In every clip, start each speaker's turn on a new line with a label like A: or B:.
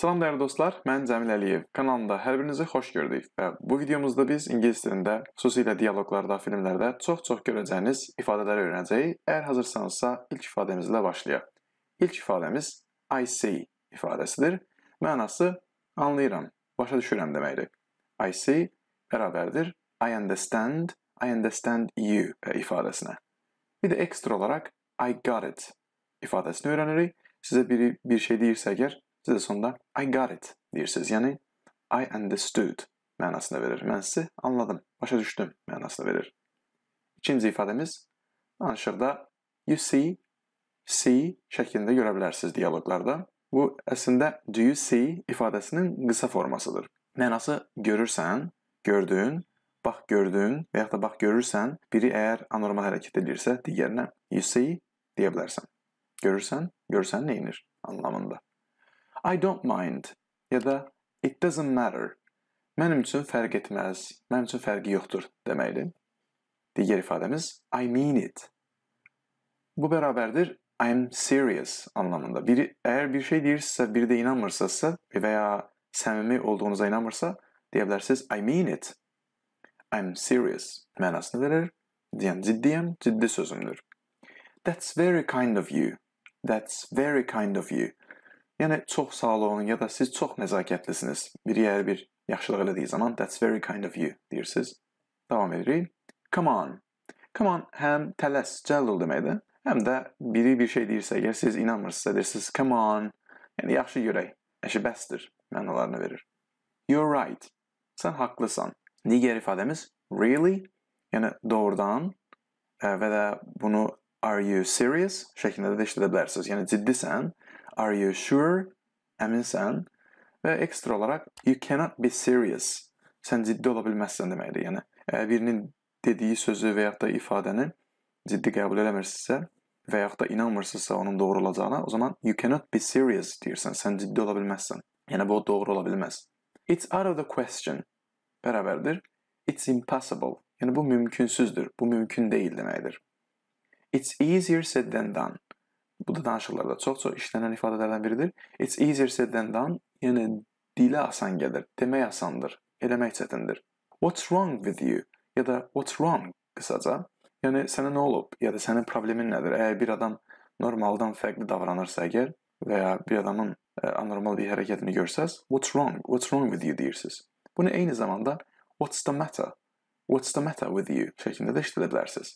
A: Salam dəyərli dostlar, mən Cəmil Əliyev. Kanalımda hər birinizi xoş gördük və bu videomuzda biz ingilis dilində, xüsusilə dialoqlarda, filmlərdə çox-çox görəcəyiniz ifadələri öyrənəcəyik. Əgər hazırsanızsa ilk ifadəmizlə başlayaq. İlk ifadəmiz I see ifadəsidir. Mənası anlayıram, başa düşürəm deməkdir. I see bərabərdir I understand, I understand you ifadəsinə. Bir də ekstra olaraq I got it ifadəsini öyrənirik. Sizə biri bir şey deyirsə əgər, siz də sonda I got it deyirsiniz. Yəni I understood mənasını verir. Mən sizi anladım, başa düşdüm mənasını verir. İkinci ifadəmiz danışıqda you see, see şəklində görə bilərsiniz dialoqlarda. Bu əslində do you see ifadəsinin qısa formasıdır. Mənası görürsən, gördün, bax gördün və yaxud da bax görürsən, biri əgər anormal hərəkət edirsə, digərinə you see deyə bilərsən. Görürsən, görsən neyinir anlamında. I don't mind ya da it doesn't matter. Mənim üçün fərq etməz, mənim üçün fərqi yoxdur deməkdir. Digər ifadəmiz I mean it. Bu bərabərdir I'm serious anlamında. Biri əgər bir şey deyirsə, biri də inanmırsınızsa və ya səmimi olduğunuza inanmırsa, deyə bilərsiniz I mean it. I'm serious mənasını verir. Yəni ciddiyəm, ciddi sözümdür. That's very kind of you. That's very kind of you. Yəni çox sağ olun ya da siz çox nəzakətlisiniz. Biri əgər bir yaxşılıq elədiyi zaman that's very kind of you deyirsiniz. Davam edirik. Come on. Come on həm tələs, cəld ol deməkdir. Həm də biri bir şey deyirsə, əgər siz inanmırsınızsa deyirsiniz come on. Yəni yaxşı görək. Əşi bəsdir mənalarını verir. You're right. Sən haqlısan. Digər ifadəmiz really, yəni doğrudan və də bunu Are you serious? şəklində də işlədə bilərsiniz. Yəni ciddisən. Are you sure? Əminsən. Və ekstra olaraq you cannot be serious. Sən ciddi ola bilməzsən deməkdir. Yəni əgər birinin dediyi sözü və ya da ifadəni ciddi qəbul eləmirsinizsə və ya da inanmırsınızsa onun doğru olacağına, o zaman you cannot be serious deyirsən. Sən ciddi ola bilməzsən. Yəni bu doğru ola bilməz. It's out of the question bərabərdir. It's impossible. Yəni bu mümkünsüzdür. Bu mümkün deyil deməkdir. It's easier said than done. Bu da danışıqlarda çox-çox işlənən ifadələrdən biridir. It's easier said than done, yəni dilə asan gəlir, demək asandır, eləmək çətindir. What's wrong with you? Ya da what's wrong qısaca. Yəni sənə nə olub? Ya da sənin problemin nədir? Əgər bir adam normaldan fərqli davranırsa əgər və ya bir adamın ə, e, anormal bir hərəkətini görsəz, what's wrong? What's wrong with you deyirsiniz. Bunu eyni zamanda what's the matter? What's the matter with you şəklində də işlədə bilərsiniz.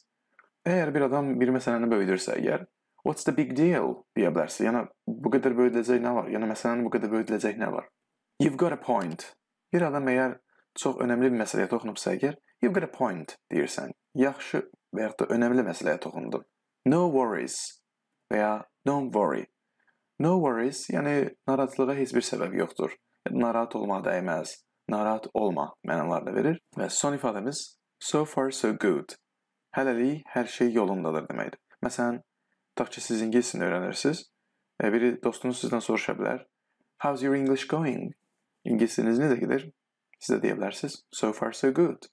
A: Əgər bir adam bir məsələni böyüdürsə əgər, what's the big deal deyə bilərsiniz. Yəni bu qədər böyüdüləcək nə var? Yəni məsələnin bu qədər böyüdüləcək nə var? You've got a point. Bir adam əgər çox önəmli bir məsələyə toxunubsa əgər, you've got a point deyirsən. Yaxşı və ya da önəmli məsələyə toxundun. No worries və ya don't worry. No worries, yəni narahatlığa heç bir səbəb yoxdur. Narahat olmağa dəyməz, narahat olma mənalarını verir və son ifadəmiz so far so good. Hələlik hər şey yolundadır deməkdir. Məsələn, tutaq ki, siz ingilis dilini öyrənirsiniz. Və biri dostunuz sizdən soruşa bilər. How's your English going? İngilis diliniz necə gedir? Siz də deyə bilərsiniz. So far so good.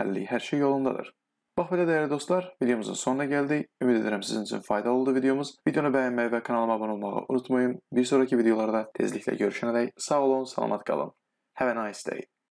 A: Hələlik hər şey yolundadır. Bax belə dəyərli dostlar, videomuzun sonuna gəldik. Ümid edirəm sizin üçün faydalı oldu videomuz. Videonu bəyənməyi və kanalıma abunə olmağı unutmayın. Bir sonraki videolarda tezliklə görüşənədək sağ olun, salamat qalın. Have a nice day.